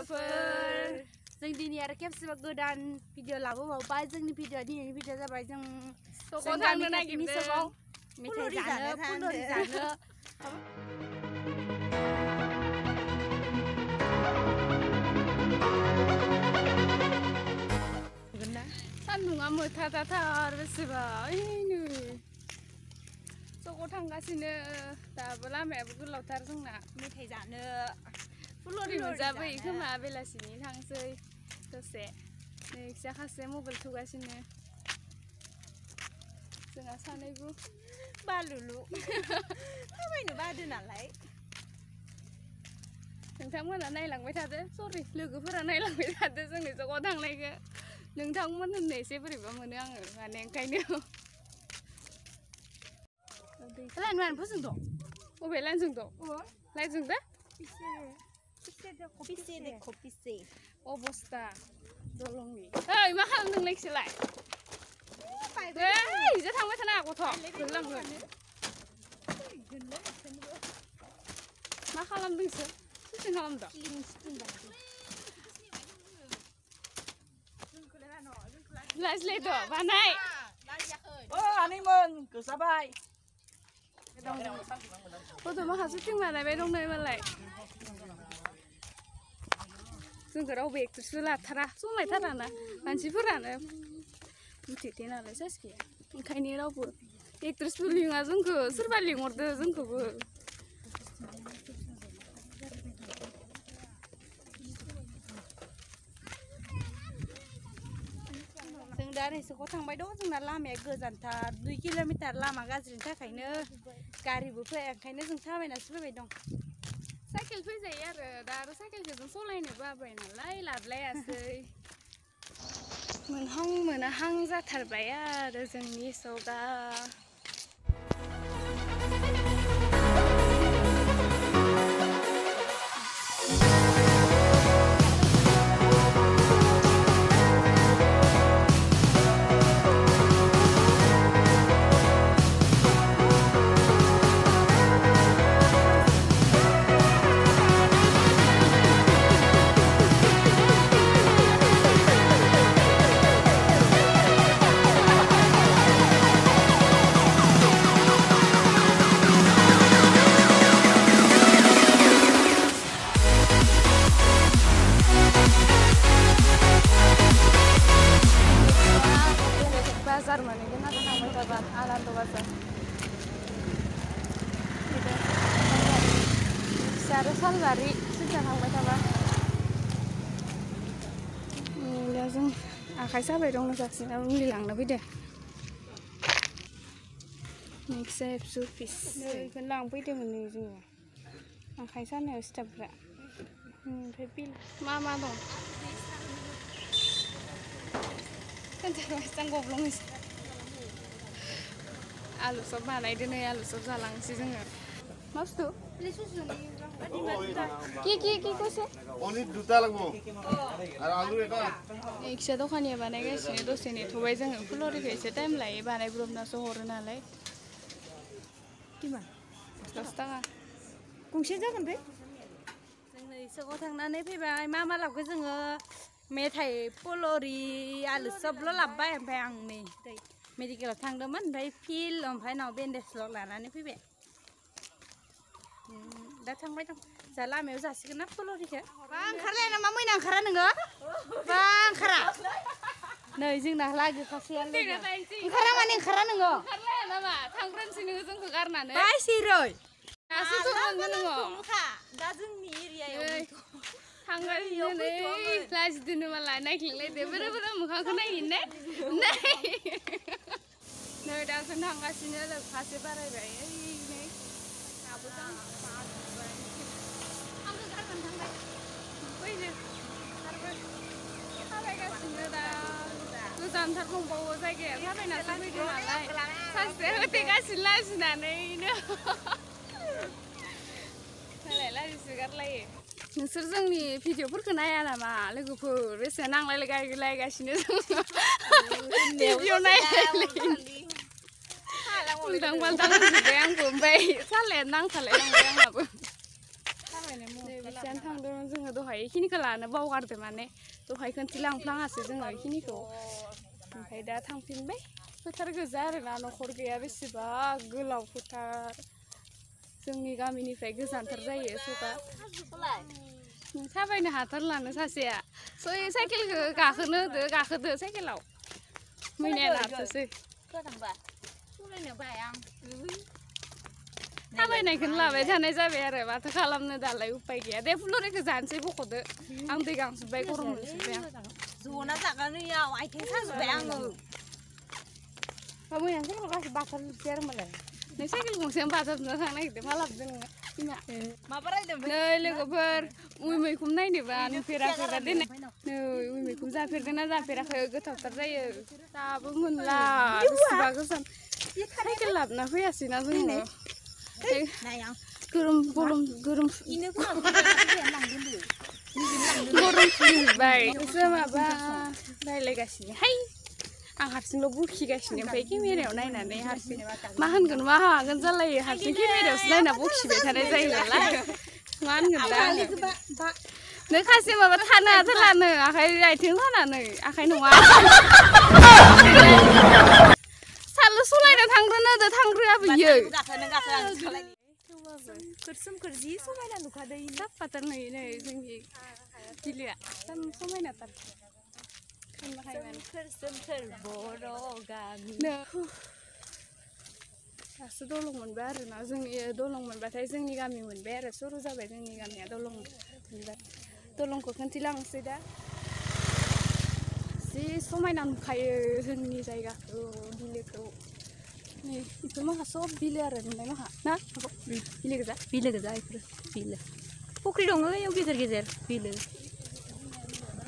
लोगोफोर जों दिनै आरो खेबसेबा गोदान भिडिअ लाबोबावबाय जोंनि भिडिअ दिनैनि भिडिअ जाबाय जों जों गामि खाथिनि सकआव मेथाइ जानो फुलरि जानो सान्दुङा मोथाथाथार बेसेबा ओइनो सकआव थांगासिनो दाबो लामायाबो गोलावथार जोंना मेथाइ जानो फुलरिमोन जाबोयो खोमा बेलासिनि थांसै दसे नै जाखासे मबाइल थुगासिनो जोंहा सानैबो बालुलु थाबायनो बादो नालाय नोंथांमोना नायलांबाय थादो सरि लोगोफोरा नायलांबाय थादो जोंनि जगाव थांनायखौ नोंथांमोन होननो एसे बोरैबा मोनो आङो माने ओंखायनो लाइन मानोबो जों दं बबे लाइनजों दं लाइनजों दा পিছে দেখো পিছে দেখো পিছে অবস্থা দলংনি ओइ मा खालामदों नोंसोरलाय ओइ इजा थांबाय थानाङा गथ' गोललांगोन मा खालामदों नोंसोर नोंसोर खालामदों लाजिलायद' बानाय अ आनैमोन गोजाबाय Ôi tụi mà hạt sức tiếng mà này bé đông đây mà lại जोंखौ रावबो एक्ट्रेसबो लाथारा समायथाराना मानसिफोरानो बुथेथे नालाय सासखिया ओंखायनो रावबो एक्ट्रेसबो लिङा जोंखौ सोरबा लिंहरदो जोंखौबो जों दा नै सकआव थांबाय दं जोंना लामाया गोजानथार दुइ किल'मिटार लामा गाज्रिनि थाखायनो गारिबो फैया ओंखायनो जों थाबायनासो फैबाय दं साइकेल फैजायो आरो दा आरो साइकेलखौ सलायनोबो आबाय नालाय लाबलायासै मोनहां मोनाहां जाथारबाय आरो जोंनि सौगा Salvary. Xin chào hàng mấy thằng bạn. Là dân. À khai sát về trong là sạc xin tao đi lặng đó biết được. Mình sẽ giúp phí. Đây cái lặng biết được mình gì rồi. À khai sát này step ra. Phải pin. Ma ma đâu. Cần chờ phải sang gộp luôn. Alu sob ba này đây này alu sob ra lặng xin dân. Mau stu. Lấy xuống dùng. কি কি কি কৈছে অনিত দুটা লাগব আৰু আলু এটা ইকসা দোকানীয়া বানায়গাसिनो दसेनि थबाय जोङो फुलरिखौ एसे टाइम लायो बानायब्रबनासो हरो नालाय किमान दस थाखा गंसे जागोन बे जोंनो इसोराव थांनानै फैबाय मा मा लाबोखो जोङो मेथाइ फुलरि आलु सबल' लाबोबाय ओमफ्राय आं नै मेडिकेलाव थांदोंमोन ओमफ्राय फिल ओमफ्राय नाव बेन्डेजल' लानानै फैबाय दा थांबाय थां जा लामायाव जासिगोन ना फलरिखो बा ओंखारलायना मा मैना ओंखारा नोङो बा ओंखारा नै जोंना लागो सासेयानो ओंखारा माने ओंखारा नोङो ओंखारलायाना मा थांग्रोनोसै नोङो जोंखो गारनानै बाय सिरय दासो थांगोन नोङो दा जोंनि एरियायाव थांगोन नै लाजि दोनो माला नायखिलाय दे बेरे बेरे मुखाखौ नायहिन नै नै दासो थांगासिनो लोगो सासे बारायबाय गोजानथार दंबावो जायगाया थाबायनासो फैदों नालाय सासे होथेगासिनो नै मालाय नोंसोर जोंनि भिडिअफोरखौ नाया नामा लोगोफोर बेसे भिडिअ नायलायलायो đang quan tâm về ăn bùm bê sát lên đang thật lại đang ăn là bùm chán thằng đôi dưng tôi hỏi khi nít là nó bao gạt mà nè tôi hỏi con tilang phăng à sử dụng ở khi nít cô thấy đã thằng phim bé tôi thấy cái giá rồi nó khổ cái áo bếp bà gỡ lau phụ ta जोंनि गामिनिफ्राय गोजानथार जायो सोरबा थाबायनो हाथारलानो सासेया सय साइकेलखौ गाखोनो होदो गाखोदो साइकेलाव मैनाया लाथोसै Kamu yang kira kasih batas biar mulai. Nih saya kira mau siang batas nggak sana gitu malah dengan. नै लोगोफोर उइ मैखौनो नायनोबा नुफेराखैबा देनाय नै उइ मैखौ जाफेरदोंना जाफेराखै गोथावथार जायो दाबो मोनला बेसेबा गोजान साइकेल लाबोना फैयासैना जोङो गरम गरम गरम गरम फुलिबाय माबा रायलायगासिनो हाय आं हारसिंल' बखिगासिनो ओमफ्राय केमेरायाव नायनानै हारसिं मा होनगोन मा हागोन जालायो हारसिं केमेरायावसो नायना बखिबाय थानाय जायो नालाय मा होनगोन दा नों खासे माबा थानो थालानो आखाइ आथिं खानानै आखाइ नङा सालु सलायनो थांग्रोनो थांग्रोआ बियो सोमखोर जि समायना नुखादों जाफाथार नुयो नै जोंनि बिलोआ समायनाथार sumpel sumpel borogami. Asu dolong menbar, nazung iya eh, dolong menbar. Tapi zeng nigami menbar. Suru zabe zeng nigami ya dolong menbar. Dolong kok kan tilang sih dah. Si somai nan kayu eh, zeng ni zaiga. Bilik tu. Nih, itu mah so bilik aja nih mah. Nah, bilik aja, bilik aja itu bilik. Pukul dong, ayo kita kejar bilik.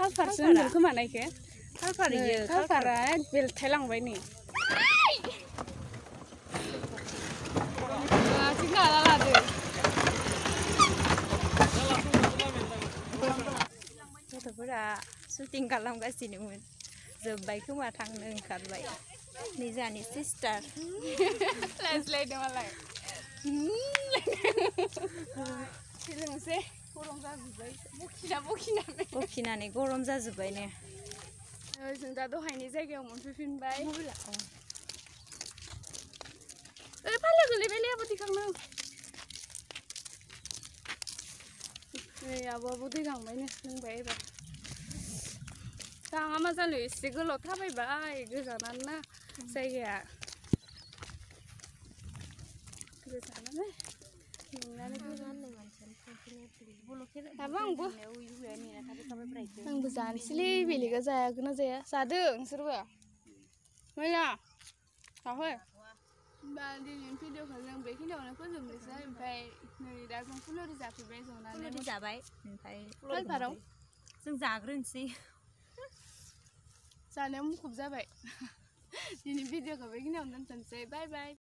kalfar sendal kemana ya kalfar iya kalfar aja bil telang bayi nih tinggal lama kasih nih mun, sebaik cuma tanggung kan baik, Nisa ni sister, last lady malay, hmm, sih. गरम जाजोब्बाय बखिना बखिनानै बखिनानै गरम जाजोब्बाय ने जों दा दहायनि जायगायाव मोनफैफिनबाय मबाइला ओइ फालो गोलैबायलै आब' दिखांनो नै आब'आबो दैखांबायनो लोंबाय एबार थाङा मा जानो एसे गोलाव थाबायबाय गोजानानो ना जायगाया गोजानानो दाबो आंबो आंबो जानोसैलै बेलेगा जायागोन ना जाया जादों नोंसोरबो मैला जाहो होमबा दिनैनि भिडिअखौ जों बेखिनियावनो फोजोबनोसै ओमफ्राय नै दा जों फुलरि जाफैबाय जनानै जाबाय ओमफ्राय फुलपाराव जों जाग्रोनोसै जानायाव मुखुब जाबाय दिनै भिडिअखौ बेखिनियावनो दोनथ'नोसै बाय बाय